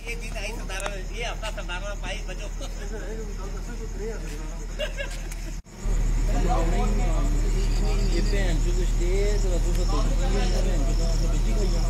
ये दिन आई सतारा ये अपना सतारा भाई बचो ये पेन जो स्टेज दे तो तू है भैन चो तो बिज़ी कोई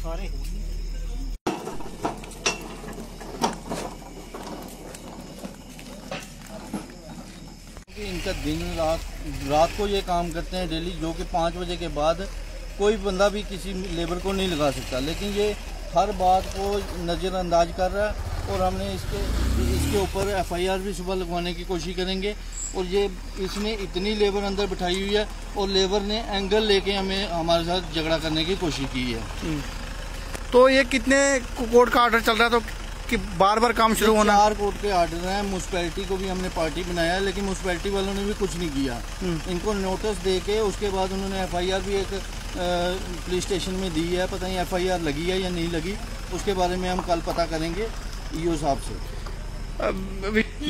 सारे इनका दिन रात रात को ये काम करते हैं डेली जो कि पाँच बजे के बाद कोई बंदा भी किसी लेबर को नहीं लगा सकता। लेकिन ये हर बात को नज़रअंदाज कर रहा है और हमने इसके इसके ऊपर एफआईआर भी सुबह लगवाने की कोशिश करेंगे। और ये इसने इतनी लेबर अंदर बिठाई हुई है और लेबर ने एंगल लेके हमें हमारे साथ झगड़ा करने की कोशिश की है। तो ये कितने कोर्ट का ऑर्डर चल रहा है तो कि बार बार काम शुरू होना? चार कोर्ट के ऑर्डर हैं म्यूनसिपैलिटी को भी हमने पार्टी बनाया है लेकिन म्यूनसिपैलिटी वालों ने भी कुछ नहीं किया। इनको नोटिस दे के उसके बाद उन्होंने एफआईआर भी एक पुलिस स्टेशन में दी है पता नहीं एफआईआर लगी है या नहीं लगी उसके बारे में हम कल पता करेंगे ईओ साहब से।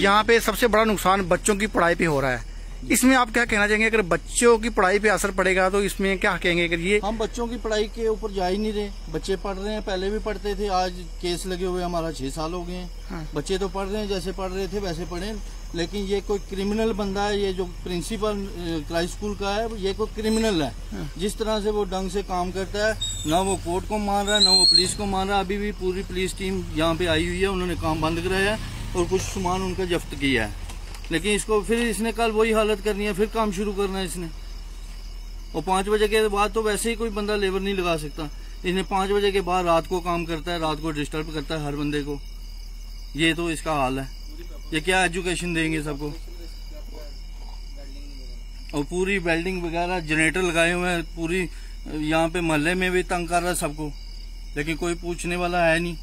यहाँ पे सबसे बड़ा नुकसान बच्चों की पढ़ाई पे हो रहा है। इसमें आप क्या कहना चाहेंगे? अगर बच्चों की पढ़ाई पे असर पड़ेगा तो इसमें क्या कहेंगे? अगर ये हम बच्चों की पढ़ाई के ऊपर जा ही नहीं रहे। बच्चे पढ़ रहे हैं पहले भी पढ़ते थे आज केस लगे हुए हमारा छह साल हो गए हैं। हाँ। बच्चे तो पढ़ रहे हैं जैसे पढ़ रहे थे वैसे पढ़े लेकिन ये कोई क्रिमिनल बंदा है ये जो प्रिंसिपल क्राई स्कूल का है ये कोई क्रिमिनल है। जिस तरह से वो ढंग से काम करता है ना वो कोर्ट को मान रहा है ना वो पुलिस को मान रहा है। अभी भी पूरी पुलिस टीम यहाँ पे आई हुई है उन्होंने काम बंद कराया है और कुछ सामान उनका जब्त किया है। लेकिन इसको फिर इसने कल वही हालत करनी है, फिर काम शुरू करना है इसने। और पाँच बजे के बाद तो वैसे ही कोई बंदा लेबर नहीं लगा सकता। इसने पाँच बजे के बाद रात को काम करता है, रात को डिस्टर्ब करता है हर बंदे को। ये तो इसका हाल है। ये क्या एजुकेशन देंगे सबको? और पूरी वेल्डिंग वगैरह जनरेटर लगाए हुए हैं, पूरी, यहाँ पे मोहल्ले में भी तंग कर रहा है सबको। लेकिन कोई पूछने वाला है नहीं।